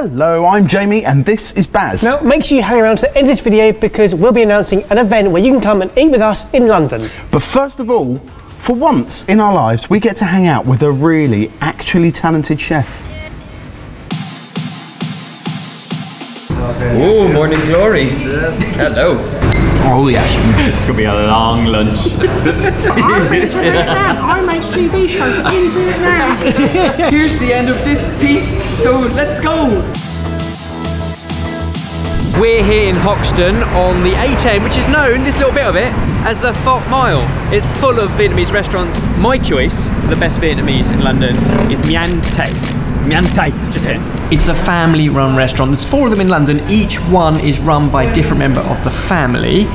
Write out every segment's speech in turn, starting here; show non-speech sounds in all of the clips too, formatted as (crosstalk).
Hello, I'm Jamie and this is Baz. Now, make sure you hang around to the end of this video because we'll be announcing an event where you can come and eat with us in London. But first of all, for once in our lives, we get to hang out with a really, actually talented chef. Oh, morning glory. Hello. Oh yes, it's gonna be a long lunch. (laughs) I make TV shows in Vietnam. Here's the end of this piece, so let's go. We're here in Hoxton on the A10, which is known, this little bit of it, as the Pho Mile. It's full of Vietnamese restaurants. My choice for the best Vietnamese in London is Mien Tay. Mien Tay, it's just here. It's a family run restaurant. There's four of them in London. Each one is run by a different member of the family.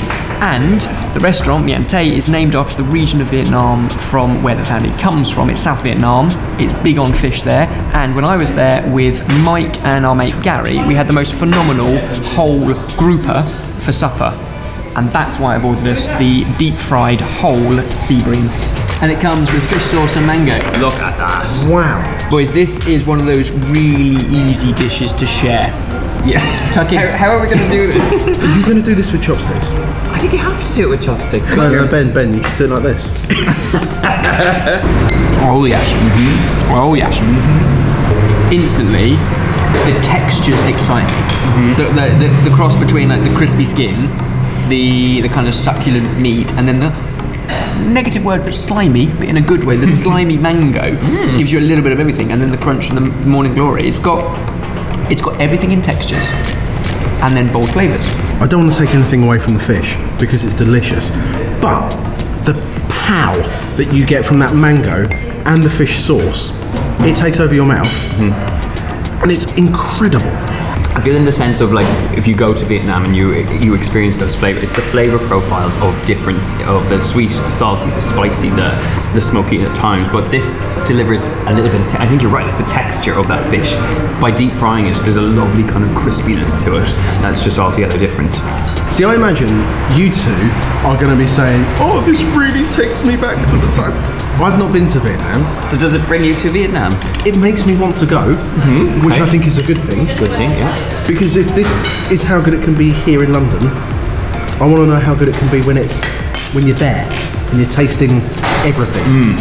And the restaurant, Mien Tay, is named after the region of Vietnam from where the family comes from. It's South Vietnam. It's big on fish there. And when I was there with Mike and our mate Gary, we had the most phenomenal whole grouper for supper. And that's why I've ordered us the deep fried whole sea bream. And it comes with fish sauce and mango. Look at that. Wow. Boys, this is one of those really easy dishes to share. Yeah. Tuck in. How, how are we going to do this? (laughs) Are you going to do this with chopsticks? I think you have to do it with chopsticks. No, no, Ben, Ben, you just do it like this. (laughs) Oh yes. hmm Oh yes. hmm Instantly, the texture's exciting. The, the, the, the cross between like the crispy skin, the the kind of succulent meat, and then the negative word, but slimy, but in a good way. The (laughs) slimy mango hmm. gives you a little bit of everything, and then the crunch and the morning glory. It's got it's got everything in textures, and then bold flavors. I don't want to take anything away from the fish because it's delicious, but the pow that you get from that mango and the fish sauce, it takes over your mouth, mm-hmm. and it's incredible. I feel in the sense of like if you go to Vietnam and you you experience those flavors, it's the flavor profiles of different of the sweet, the salty, the spicy, the the smoky at times. But this delivers a little bit of. Te- I think you're right. Like the texture of that fish by deep frying it, there's a lovely kind of crispiness to it that's just altogether different. See, I imagine you two are going to be saying, "Oh, this really takes me back to the time." I've not been to Vietnam. So does it bring you to Vietnam? It makes me want to go, mm-hmm. which I think is a good thing. Good thing, yeah. Because if this is how good it can be here in London, I want to know how good it can be when it's when you're there and you're tasting everything. Mm.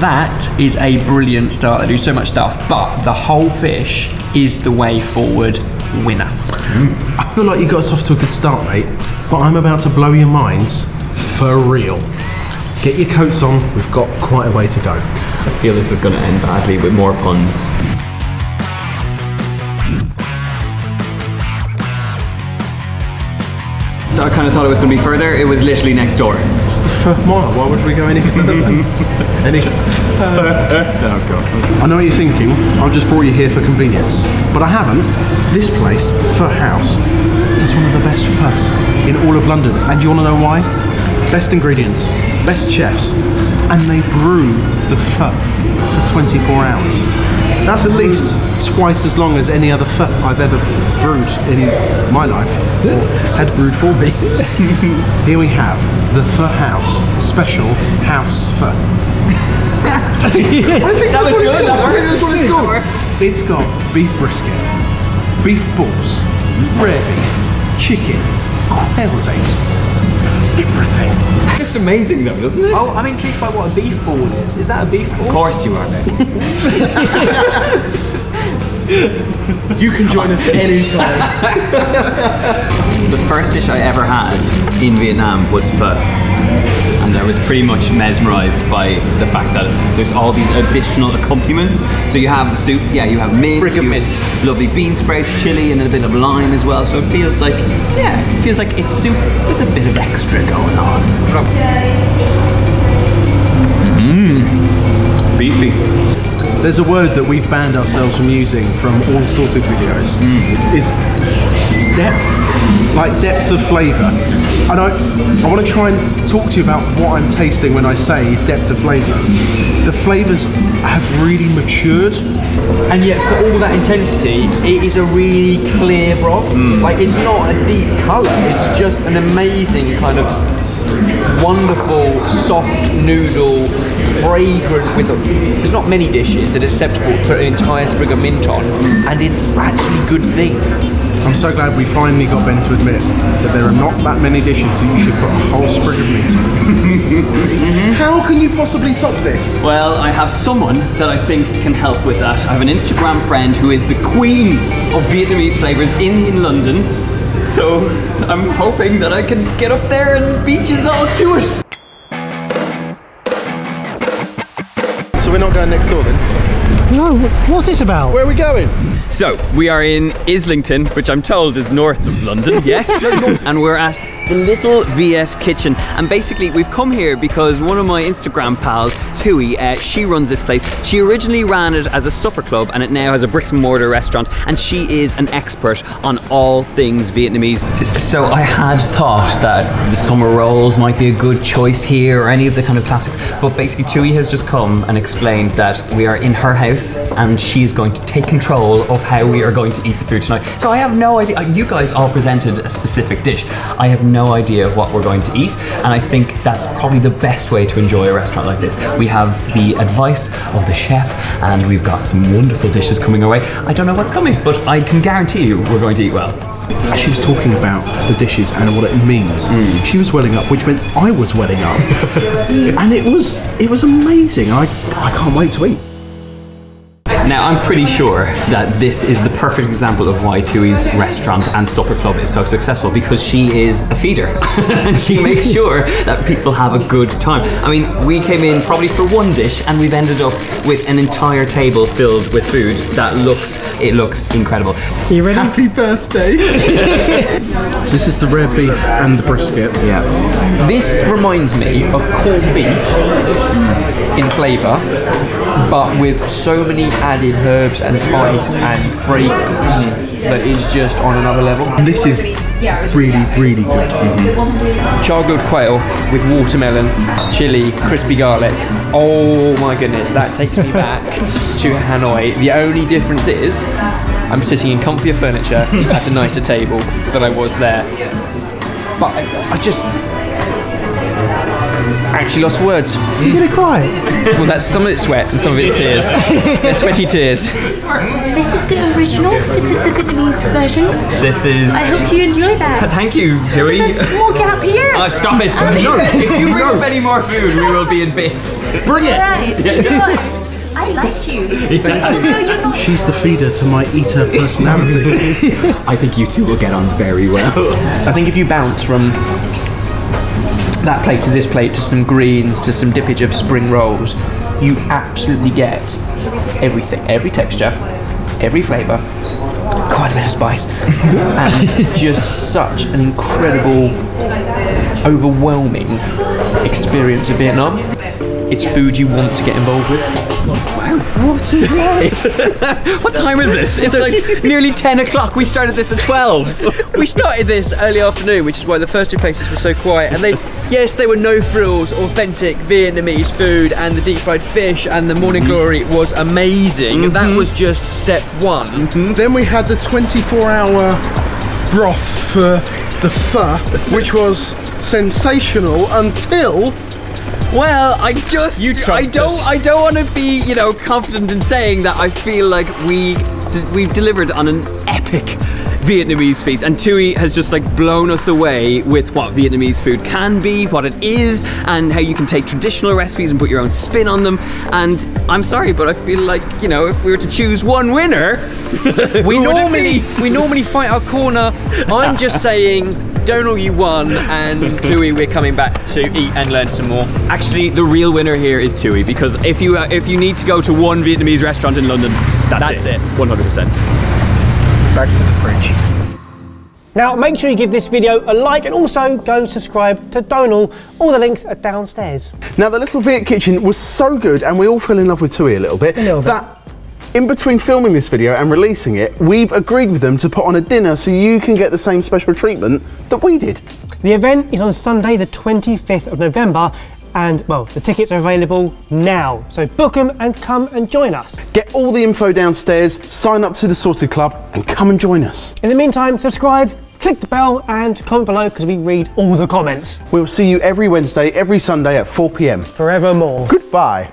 That is a brilliant start. They do so much stuff, but the whole fish is the way forward winner. I feel like you got us off to a good start, mate, but I'm about to blow your minds for real. Get your coats on, we've got quite a way to go. I feel this is going to end badly with more puns. So I kind of thought it was going to be further. It was literally next door. It's the first mile, why would we go any further? (laughs) any Oh god. I know what you're thinking, I've just brought you here for convenience. But I haven't. This place, Pho House, is one of the best phos in all of London. And you want to know why? Best ingredients, best chefs, and they brew the pho for 24 hours. That's at least twice as long as any other pho I've ever brewed in my life, or had brewed for me. (laughs) Here we have the Pho House Special House Pho. (laughs) I think that's what it's called. I think that's what it's called. It's got beef brisket, beef balls, rare beef, chicken, quail's eggs. It's looks amazing though, doesn't it? Oh, I'm intrigued by what a beef ball is. Is that a beef ball? Of course you are, mate. (laughs) You can join us anytime. (laughs) The first dish I ever had in Vietnam was pho. And I was pretty much mesmerized by the fact that there's all these additional accompaniments. So you have the soup, yeah, you have mint, Sprig of you mint. lovely bean sprouts, chili, and a bit of lime as well. So it feels like, yeah, it feels like it's soup with a bit of extra going on. Mmm, beefy. There's a word that we've banned ourselves from using from all sorts of videos. Mm. Is depth, like depth of flavour. And I, I want to try and talk to you about what I'm tasting when I say depth of flavour. The flavours have really matured. And yet, for all that intensity, it is a really clear broth. Mm. Like, it's not a deep colour, it's just an amazing kind of wonderful, soft noodle, fragrant with a, there's not many dishes that are acceptable to put an entire sprig of mint on, and it's actually good thing. I'm so glad we finally got Ben to admit that there are not that many dishes that you should put a whole sprig of mint on. Mm-hmm. How can you possibly top this? Well, I have someone that I think can help with that. I have an Instagram friend who is the queen of Vietnamese flavours in, in London. So I'm hoping that I can get up there and beat you all to it. So we're not going next door then? No, what's this about? Where are we going? So, we are in Islington, which I'm told is north of London, yes? (laughs) and we're at the Little Viet Kitchen. And basically, we've come here because one of my Instagram pals, Thuy, uh, she runs this place. She originally ran it as a supper club and it now has a bricks and mortar restaurant. And she is an expert on all things Vietnamese. So I had thought that the summer rolls might be a good choice here or any of the kind of classics. But basically, Thuy has just come and explained that we are in her house and she is going to take control of how we are going to eat the food tonight. So I have no idea. You guys all presented a specific dish. I have no idea what we're going to eat, and I think that's probably the best way to enjoy a restaurant like this. We have the advice of the chef, and we've got some wonderful dishes coming our way. I don't know what's coming, but I can guarantee you we're going to eat well. As she was talking about the dishes and what it means, mm. she was welling up, which meant I was welling up, (laughs) and it was it was amazing. I I can't wait to eat. Now, I'm pretty sure that this is the perfect example of why Thuy's restaurant and supper club is so successful because she is a feeder (laughs) and she makes sure that people have a good time. I mean, we came in probably for one dish and we've ended up with an entire table filled with food that looks, it looks incredible. you ready? Happy birthday! so (laughs) this is the rare beef and the brisket. Yeah. This reminds me of corned beef in flavour, but with so many added herbs and spice and fragrance that is just on another level. This is really, really good. Mm-hmm. Chargrilled quail with watermelon, chili, crispy garlic. Oh my goodness, that takes me back to Hanoi. The only difference is I'm sitting in comfier furniture at a nicer table than I was there. But I, I just actually lost for words. You gonna cry? Well, that's some of it's sweat and some of it's tears. (laughs) They're sweaty tears. This is the original. This is the Vietnamese version. This is. I hope you enjoy that. (laughs) Thank you, Thuy. There's more gap here. Oh, stop it! No, if you bring up any more food, we will be in bits. Bring it! Right. Good. I like you. No. She's the feeder to my eater personality. (laughs) I think you two will get on very well. I think if you bounce from that plate to this plate to some greens to some dippage of spring rolls, you absolutely get everything, every texture, every flavour, quite a bit of spice, (laughs) and just such an incredible, overwhelming experience of Vietnam. It's food you want to get involved with. What time is this? It's like nearly 10 o'clock. We started this at 12. We started this early afternoon, which is why the first two places were so quiet. And they, yes, they were no frills, authentic Vietnamese food, and the deep fried fish and the morning glory was amazing. Mm-hmm. That was just step one. Mm-hmm. then we had the 24 hour broth for the pho, which was sensational until Well, I just, You I don't, us. I don't want to be, you know, confident in saying that. I feel like we, d- we've delivered on an epic Vietnamese feast, and Thuy has just like blown us away with what Vietnamese food can be, what it is, and how you can take traditional recipes and put your own spin on them. And I'm sorry, but I feel like you know, if we were to choose one winner, (laughs) we normally we normally fight our corner. I'm (laughs) just saying. Donal, you won, and Thuy, we're coming back to eat and learn some more. Actually, the real winner here is Thuy because if you uh, if you need to go to one Vietnamese restaurant in London, that's, That's it. 100%. Back to the fridge. Now, make sure you give this video a like and also go subscribe to Donal. All the links are downstairs. Now, the Little Viet Kitchen was so good, and we all fell in love with Thuy a little bit, little bit. that in between filming this video and releasing it, we've agreed with them to put on a dinner so you can get the same special treatment that we did. The event is on Sunday, the 25th of November, and well, the tickets are available now. So book them and come and join us. Get all the info downstairs, sign up to the Sorted Club, and come and join us. In the meantime, subscribe, click the bell and comment below because we read all the comments. We'll see you every Wednesday, every Sunday at 4 pm. Forevermore. Goodbye.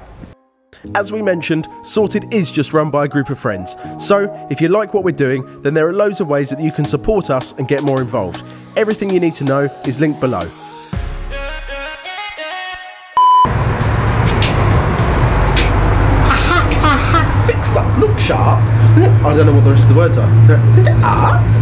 As we mentioned, Sorted is just run by a group of friends. So, if you like what we're doing, then there are loads of ways that you can support us and get more involved. Everything you need to know is linked below. Sharp. I don't know what the rest of the words are. Ah.